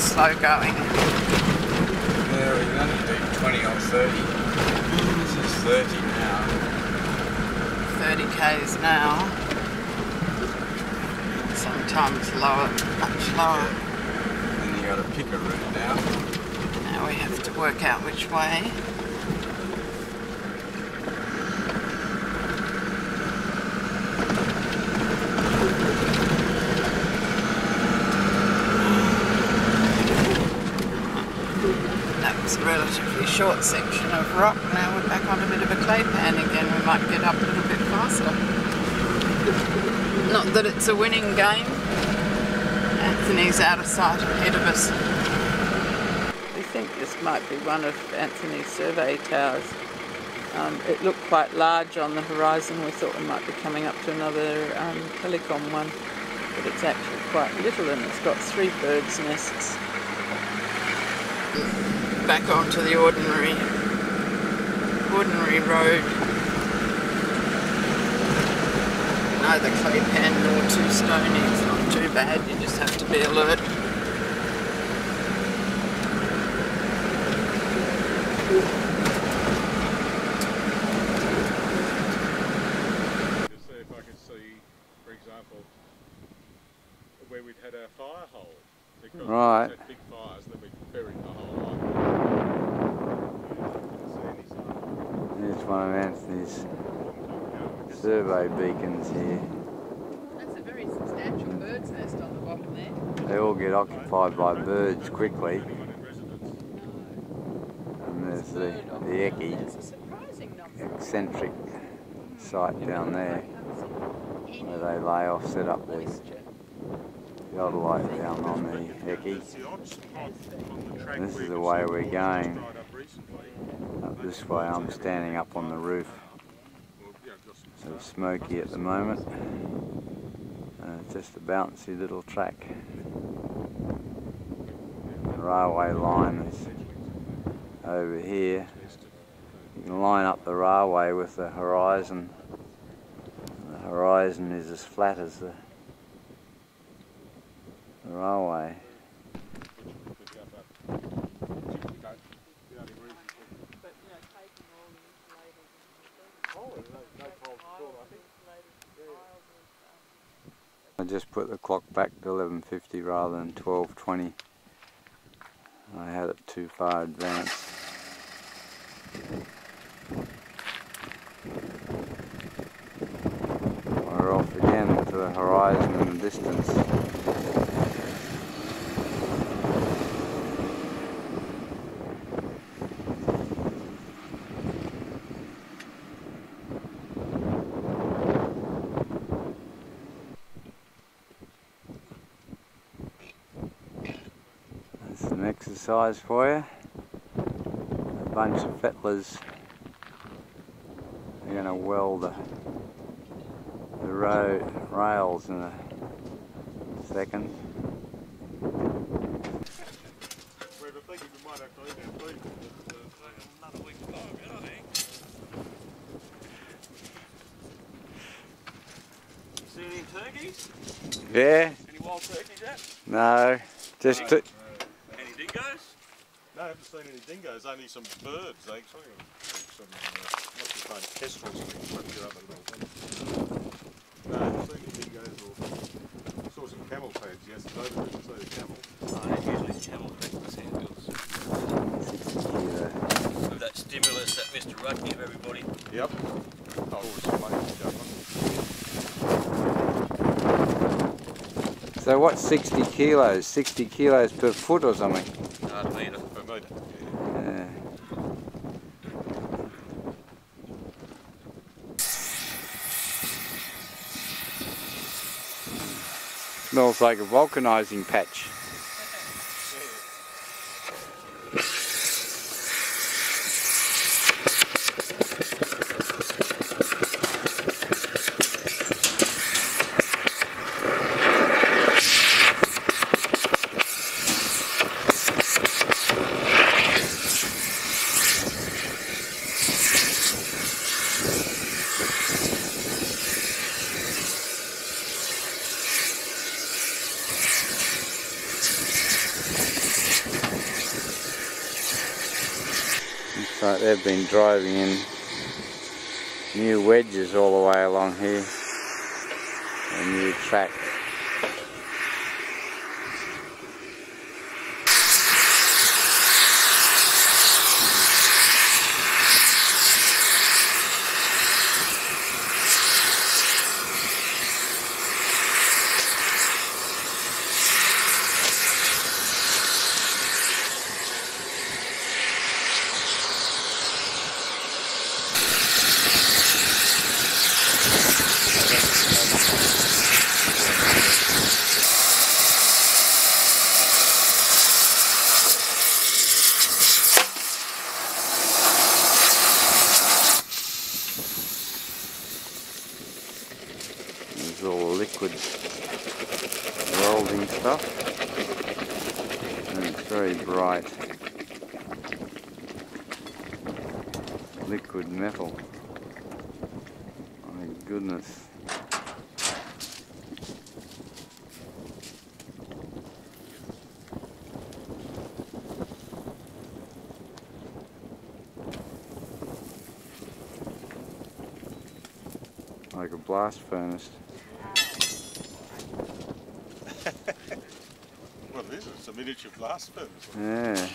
slow going. Yeah, we can only do 20 or 30. This is 30 now. 30 k's now. Sometimes lower, much lower. Then you got to pick a route now. Now we have to work out which way. Was a relatively short section of rock. Now we're back on a bit of a clay pan again. We might get up a little bit faster. Not that it's a winning game. Anthony's out of sight ahead of us. We think this might be one of Anthony's survey towers. Um, it looked quite large on the horizon. We thought we might be coming up to another um, telecom one, but it's actually quite little and it's got three birds' nests. Back onto the ordinary, ordinary road. Neither clay pan nor too stony. It's not too bad. You just have to be alert. Just see if I can see, for example, where we'd had our fire hole. Because Right. we had big fires, then we buried the whole lot. See any Here's one of Anthony's survey beacons here. That's a very substantial bird's nest on the bottom there. They all get occupied by birds quickly. anyone in residence. And there's the, the Eki, There's a surprising number. eccentric site down there where they lay off, set up their theodolite down on the Eki. The odd on the track And this is the way we're going. This way, I'm standing up on the roof. So smoky at the moment. Uh, just a bouncy little track. The railway line is over here. You can line up the railway with the horizon. The horizon is as flat as the, the railway. I just put the clock back to 11.50 rather than 12.20. I had it too far advanced. We're off again to the horizon in the distance. That's some exercise for you. A bunch of fettlers. They're going to weld the, the road rails in a second. We're thinking we might have to leave our feet another week's time, you know, I think. See any turkeys? Yeah? Any wild turkeys yet? No. Just dingoes? No, I haven't seen any dingoes, only some birds actually. Some, uh, what's his name, kestrels and things, what's your other little thing? No, I haven't seen any dingoes or, saw some camel pads yesterday, but didn't see a camel. usually camel back to sandhills. 60 kilo. With that stimulus that Mr. Rudd gave everybody. Yep. Oh, always playing with government. So what's 60 kilos? 60 kilos per foot or something? Hard meter. Per metre. Yeah. Smells like a vulcanizing patch. Like they've been driving in new wedges all the way along here. A new track. There's all liquid welding stuff. And it's very bright. Liquid metal. My goodness. Like a blast furnace. Well, it is. A miniature blast furnace. Yeah.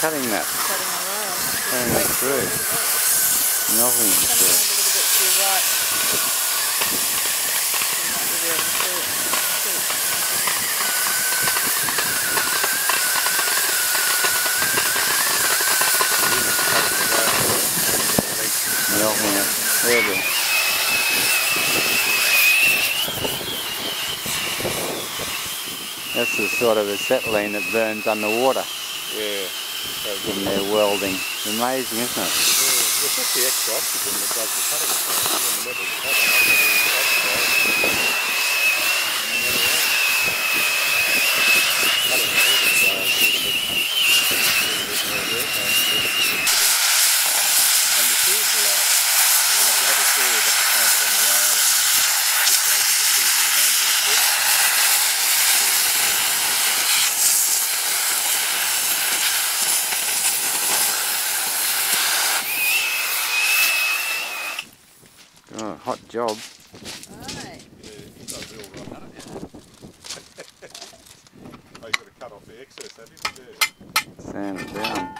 Cutting that, Cutting it through. Melting it through. Melting it. There it is. That's the sort of acetylene that burns underwater. Good. they're welding. Amazing, isn't it? Yeah, it's just the extra oxygen that does the cutting. So when the metal's cut, it oxidize. And then away. Cutting the head is, uh, a little bit, a little bit more work, uh, a little bit more And the tools are lighter. You know, if you have a saw, you have to clamp it on the rail. And this way, you just do it with the hand very quick. Oh, hot job. Yeah, you've got cut off the excess, have you? Yeah. Sand it down.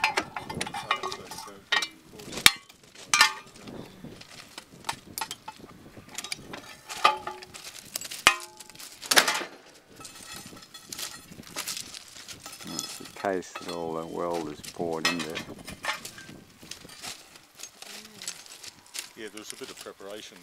That's the case that all the weld is poured into. yeah, there was a bit of preparation.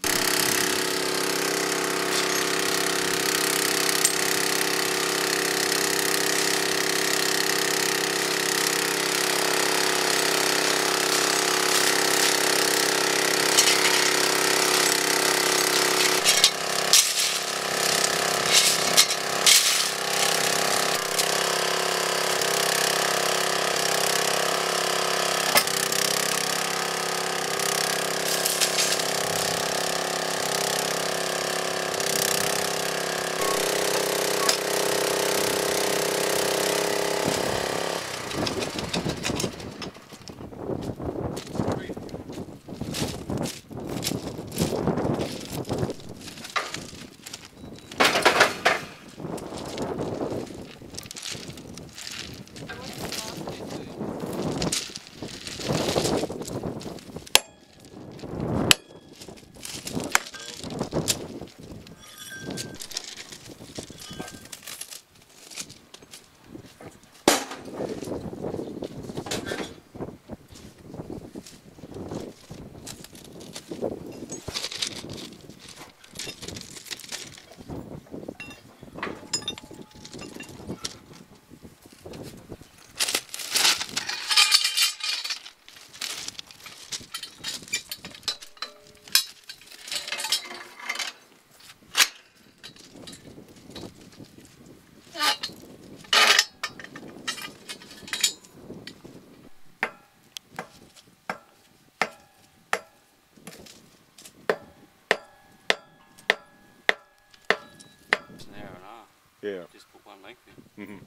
Fine length Mhm. here.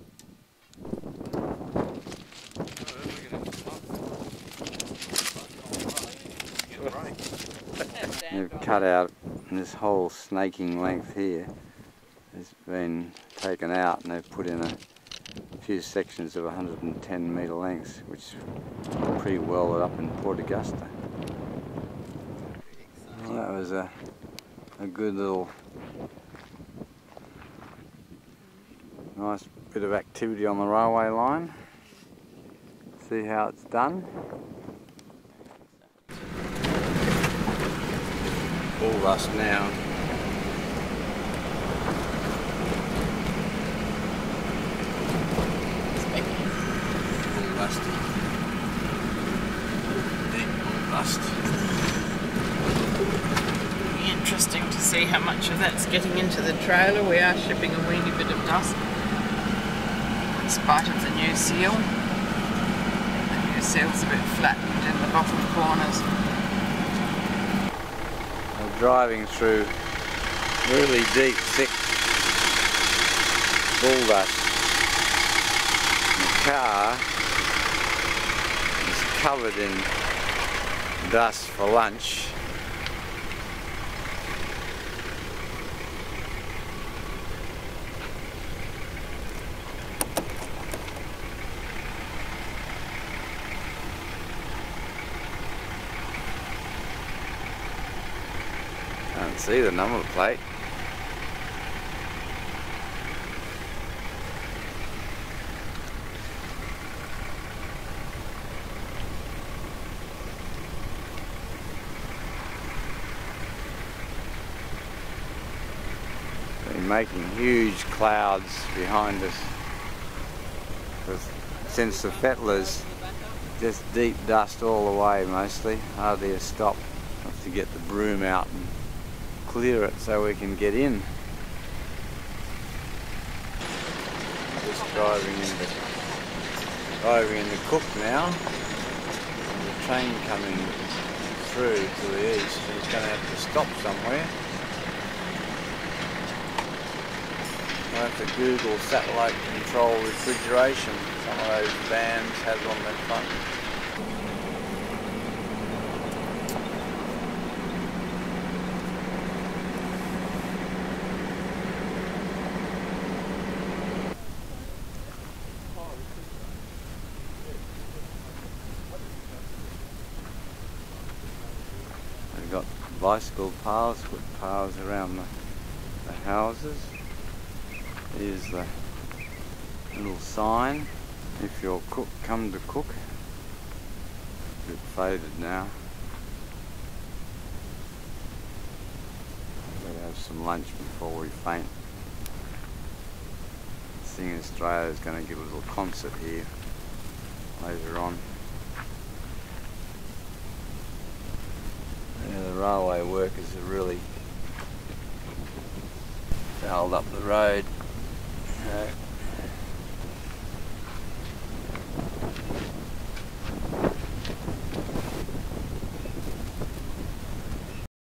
Oh, look at it. It's getting rain. They've cut out this whole snaking length here has been taken out and they've put in a few sections of 110 metre lengths which are pretty well up in Port Augusta. Well, that was a, a good little nice bit of activity on the railway line. See how it's done. All rust now. All all rust. Be interesting to see how much of that's getting into the trailer. We are shipping a weeny bit of dust in spite of the new seal. The new seal's a bit flattened in the bottom corners. We're driving through really deep, thick bull dust. The car is covered in dust for lunch. See the number plate. Been making huge clouds behind us Since the fettlers, just deep dust all the way mostly, hardly a stop. Have to get the broom out clear it so we can get in. Just driving into driving into Cook now. There's a train coming through to the east. He's going to have to stop somewhere. I have to Google satellite control refrigeration. Some of those vans have on their front. They've got bicycle paths, with paths around the, the houses. Here's the little sign. If you're cook, come to cook. A bit faded now. We'll have some lunch before we faint. Sing Australia is going to give a little concert here later on. The railway workers have really held up the road. Know,